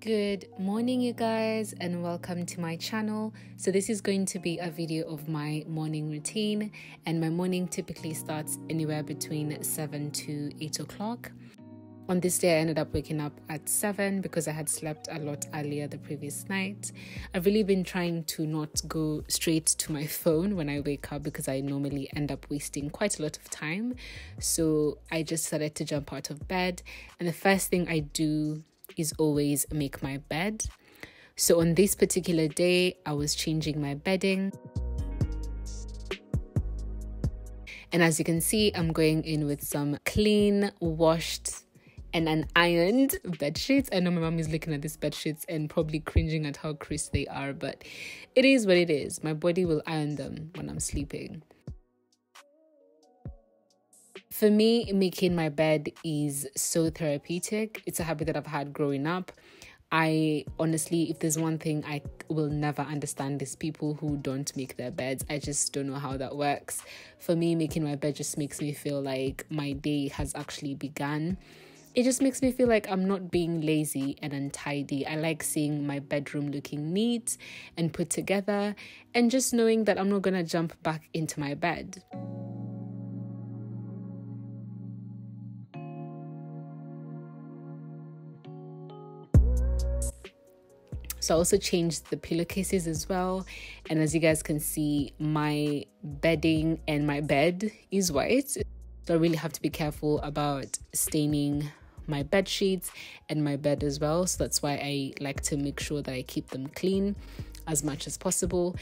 Good morning, you guys, and welcome to my channel. So, this is going to be a video of my morning routine, and my morning typically starts anywhere between 7 to 8 o'clock. On this day, I ended up waking up at 7 because I had slept a lot earlier the previous night. I've really been trying to not go straight to my phone when I wake up because I normally end up wasting quite a lot of time. So, I just decided to jump out of bed, and the first thing I do is always make my bed. So on this particular day, I was changing my bedding. And as you can see, I'm going in with some clean, washed, and an ironed bed sheets. I know my mom is looking at these bed sheets and probably cringing at how crisp they are, but it is what it is. My body will iron them when I'm sleeping. For me, making my bed is so therapeutic. It's a habit that I've had growing up. I honestly, if there's one thing I will never understand is people who don't make their beds. I just don't know how that works. For me, making my bed just makes me feel like my day has actually begun. It just makes me feel like I'm not being lazy and untidy. I like seeing my bedroom looking neat and put together and just knowing that I'm not gonna jump back into my bed. So I also changed the pillowcases as well. And as you guys can see, my bedding and my bed is white. So I really have to be careful about staining my bed sheets and my bed as well. So that's why I like to make sure that I keep them clean as much as possible.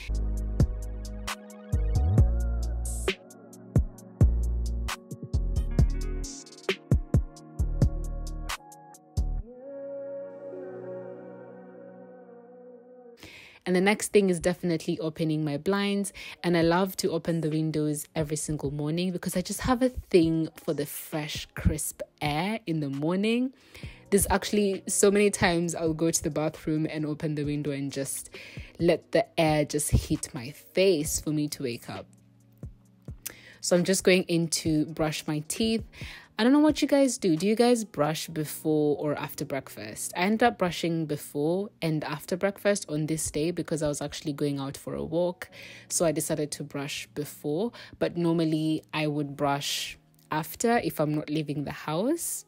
And the next thing is definitely opening my blinds. And I love to open the windows every single morning because I just have a thing for the fresh, crisp air in the morning. There's actually so many times I'll go to the bathroom and open the window and just let the air just hit my face for me to wake up. So I'm just going in to brush my teeth. I don't know what you guys do. Do you guys brush before or after breakfast? I ended up brushing before and after breakfast on this day because I was actually going out for a walk. So I decided to brush before, but normally I would brush after if I'm not leaving the house.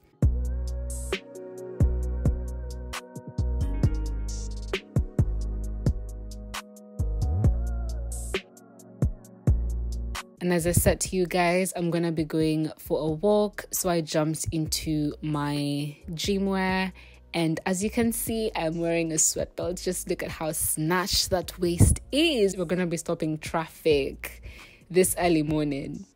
And as I said to you guys, I'm gonna be going for a walk. So I jumped into my gym wear. And as you can see, I'm wearing a sweat belt. Just look at how snatched that waist is. We're gonna be stopping traffic this early morning.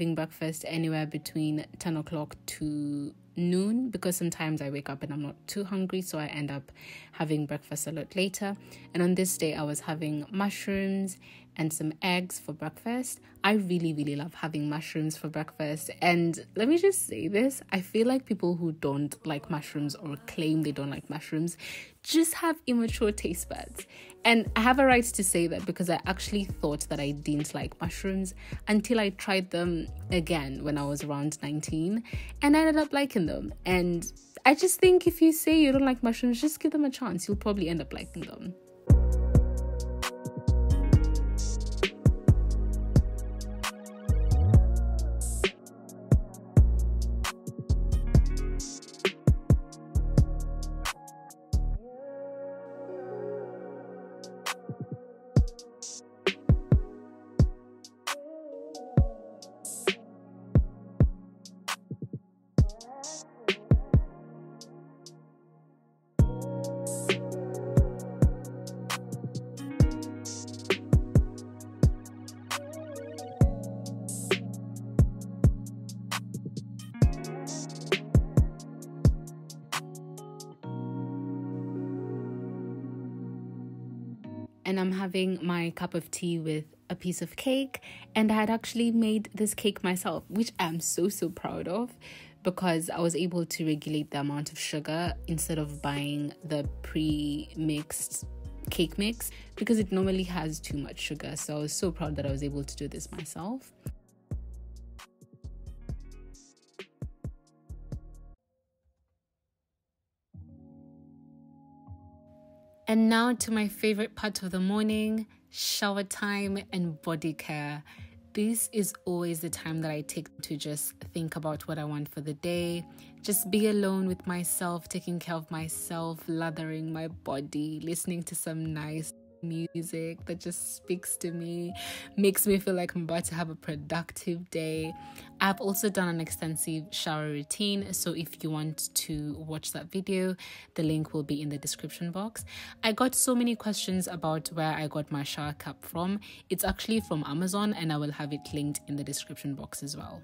Having breakfast anywhere between 10 o'clock to noon because sometimes I wake up and I'm not too hungry, so I end up having breakfast a lot later. And on this day, I was having mushrooms and some eggs for breakfast. I really, really love having mushrooms for breakfast. And let me just say this I feel like people who don't like mushrooms or claim they don't like mushrooms just have immature taste buds. And I have a right to say that because I actually thought that I didn't like mushrooms until I tried them again when I was around 19 and I ended up liking them. And I just think if you say you don't like mushrooms, just give them a chance. You'll probably end up liking them. And I'm having my cup of tea with a piece of cake. And I had actually made this cake myself, which I'm so, so proud of because I was able to regulate the amount of sugar instead of buying the pre mixed cake mix because it normally has too much sugar. So I was so proud that I was able to do this myself. And now to my favorite part of the morning shower time and body care. This is always the time that I take to just think about what I want for the day, just be alone with myself, taking care of myself, lathering my body, listening to some nice music that just speaks to me, makes me feel like I'm about to have a productive day. I've also done an extensive shower routine, so if you want to watch that video, the link will be in the description box. I got so many questions about where I got my shower cap from. It's actually from Amazon, and I will have it linked in the description box as well.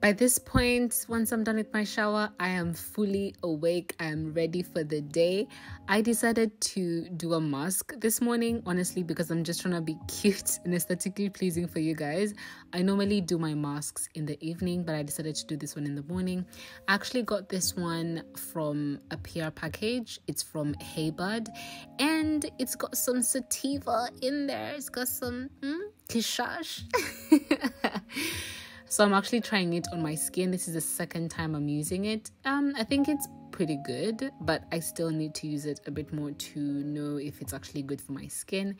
By this point, once I'm done with my shower, I am fully awake. I am ready for the day. I decided to do a mask this morning, honestly, because I'm just trying to be cute and aesthetically pleasing for you guys. I normally do my masks in the evening, but I decided to do this one in the morning. I actually got this one from a PR package. It's from Heybud, and it's got some sativa in there. It's got some mm, kishash. So I'm actually trying it on my skin. This is the second time I'm using it. Um, I think it's pretty good, but I still need to use it a bit more to know if it's actually good for my skin.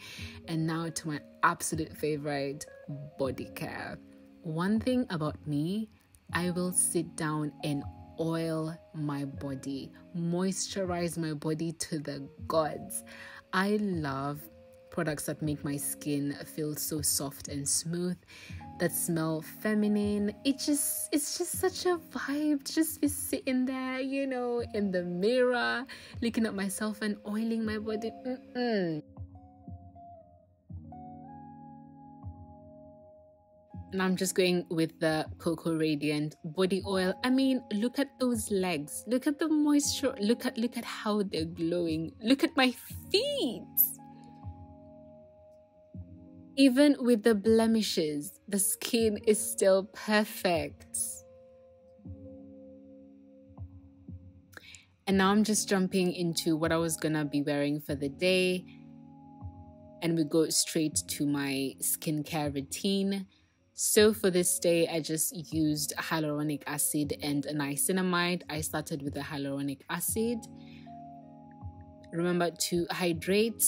And now to my absolute favorite body care. One thing about me, I will sit down and oil my body, moisturize my body to the gods. I love products that make my skin feel so soft and smooth that smell feminine. It just it's just such a vibe to just be sitting there, you know, in the mirror, looking at myself and oiling my body. Mm-mm. And I'm just going with the Cocoa Radiant body oil. I mean, look at those legs. Look at the moisture. Look at look at how they're glowing. Look at my feet. Even with the blemishes, the skin is still perfect. And now I'm just jumping into what I was gonna be wearing for the day. And we go straight to my skincare routine. So for this day, I just used hyaluronic acid and niacinamide. I started with the hyaluronic acid. Remember to hydrate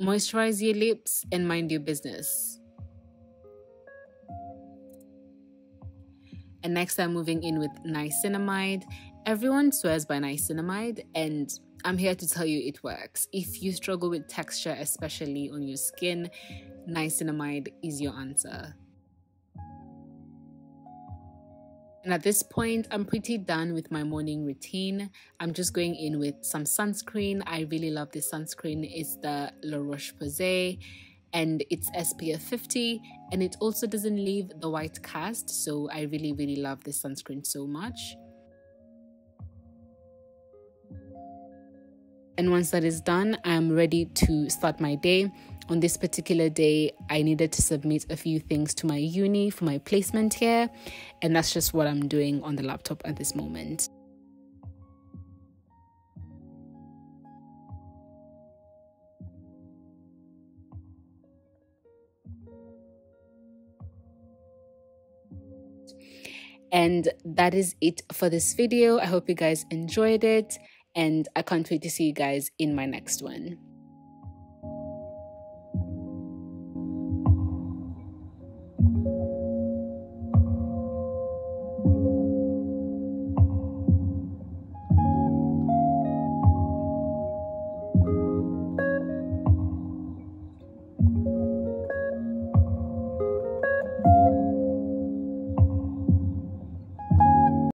moisturize your lips and mind your business. And next, I'm moving in with niacinamide. Everyone swears by niacinamide, and I'm here to tell you it works. If you struggle with texture, especially on your skin, niacinamide is your answer. And at this point, I'm pretty done with my morning routine. I'm just going in with some sunscreen. I really love this sunscreen. It's the La Roche Posay and it's SPF 50 and it also doesn't leave the white cast. So I really, really love this sunscreen so much. And once that is done, I'm ready to start my day. On this particular day, I needed to submit a few things to my uni for my placement here, and that's just what I'm doing on the laptop at this moment. And that is it for this video. I hope you guys enjoyed it and I can't wait to see you guys in my next one.